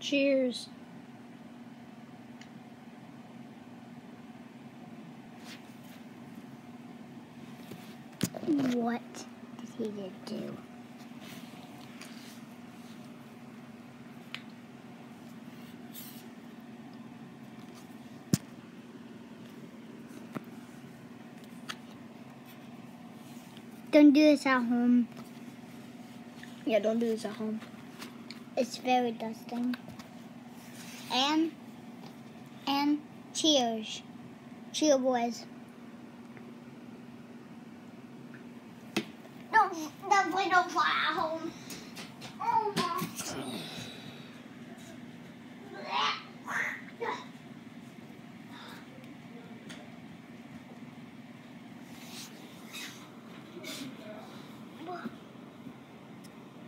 Cheers. What did he do? Don't do this at home. Yeah, don't do this at home. It's very dusting. And and cheers. Cheer boys. Don't definitely don't fly home. Oh my.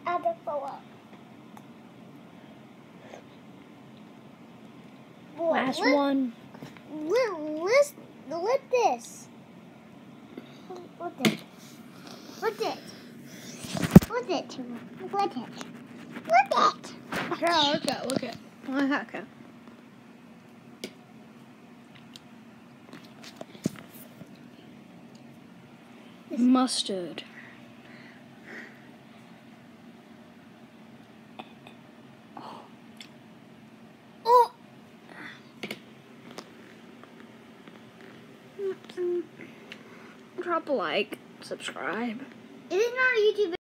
I had to throw up. Boy, Last look, one. Listen, look at this. Look at it. Look at it. Look at it. Look at it. Look at it. Yeah, look at, look at. Look at. Okay. Mustard. Oh. Drop a like, subscribe. Isn't our YouTube